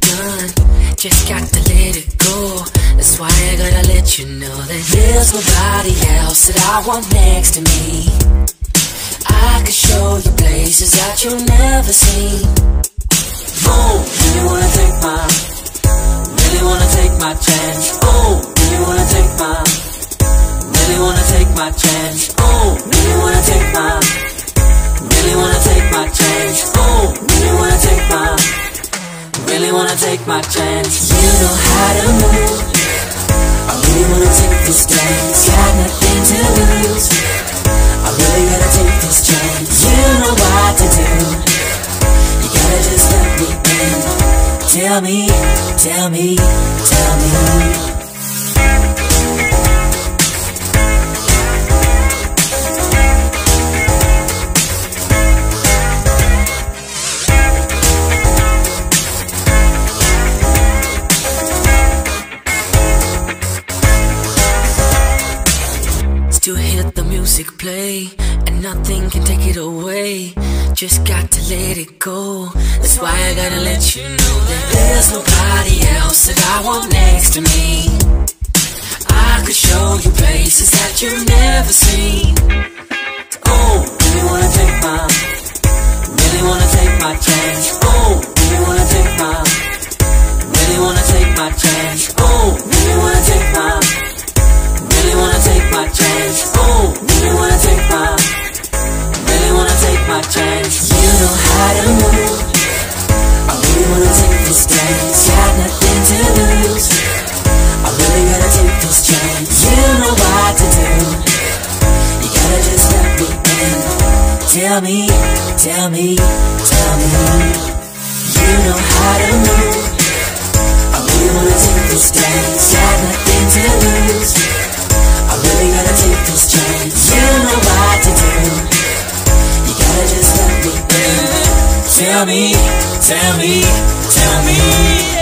done. Just got to let it go. That's why I gotta let you know that there's nobody else that I want next to me. I could show you places that you'll never see. Oh, really wanna take my, really wanna take my chance. Oh, really wanna take my, really wanna take my chance. Take my chance. You know how to move. I really wanna take this dance. Got nothing to lose. I really gotta take this chance. You know what to do. You gotta just let me in. Tell me, tell me, tell me. Play, and nothing can take it away. Just got to let it go. That's why I gotta let you know that there's nobody else that I want next to me. I could show you places that you've never seen. Oh, really wanna take my, really wanna take my chance. Oh, really wanna take my, really wanna take my chance. Oh, Tell me, tell me, tell me. You know how to move. I really wanna take this dance. Got nothing to lose. I really gotta take this chance. You know what to do. You gotta just let me in. Tell me, tell me, tell me.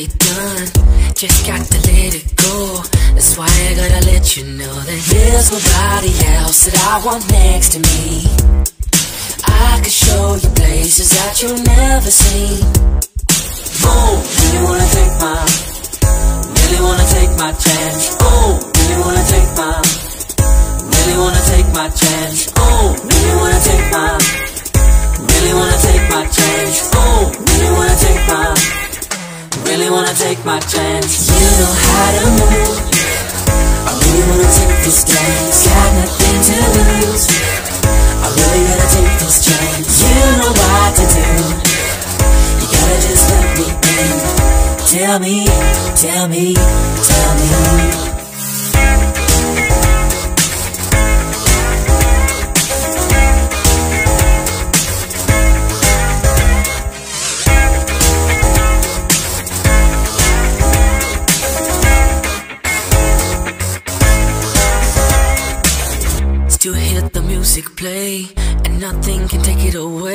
be done. Just got to let it go. That's why I gotta let you know that there's nobody else that I want next to me. I could show you places that you'll never see. Oh, really wanna take my, really wanna take my chance. Oh, really wanna take my, really wanna take my chance. Oh, wanna really wanna take my chance. You know how to move. I really wanna take this dance. Got nothing to lose. I really gotta take this chance. You know what to do. You gotta just let me in. Tell me, tell me, tell me. Music play, and nothing can take it away.